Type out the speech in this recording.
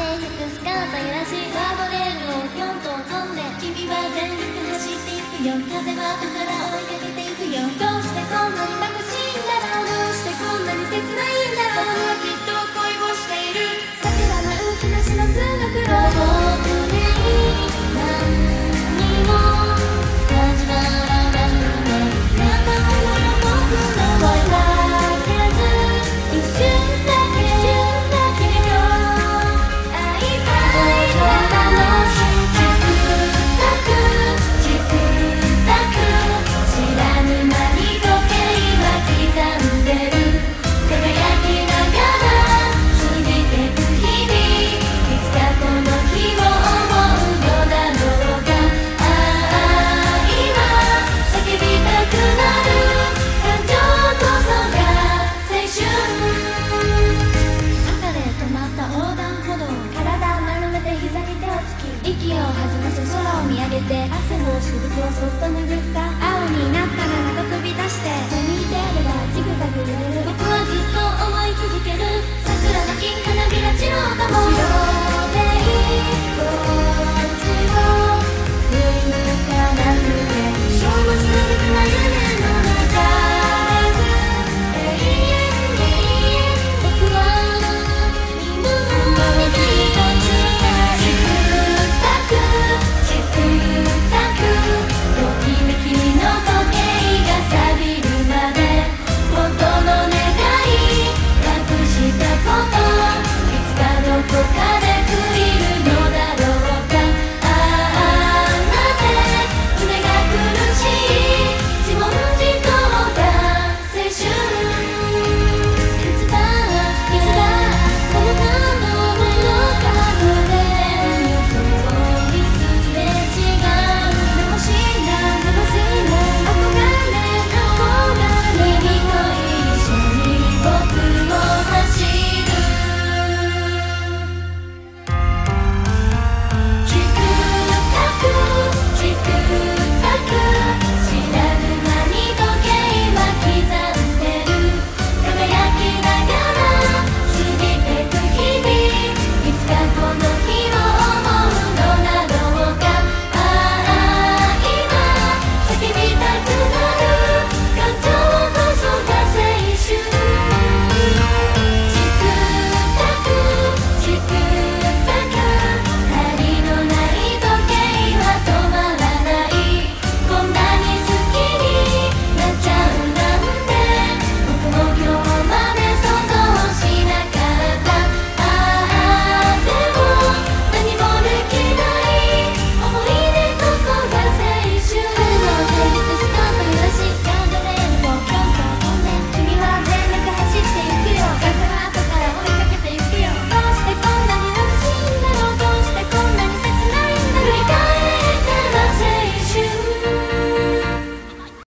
制服スカート揺らしいガードレールをぴょんと飛んで君は全力走っていくよ。風は後から追いかけていくよ。どうしてこんなにまくしんだろうげて。汗のしぶきをそっと拭った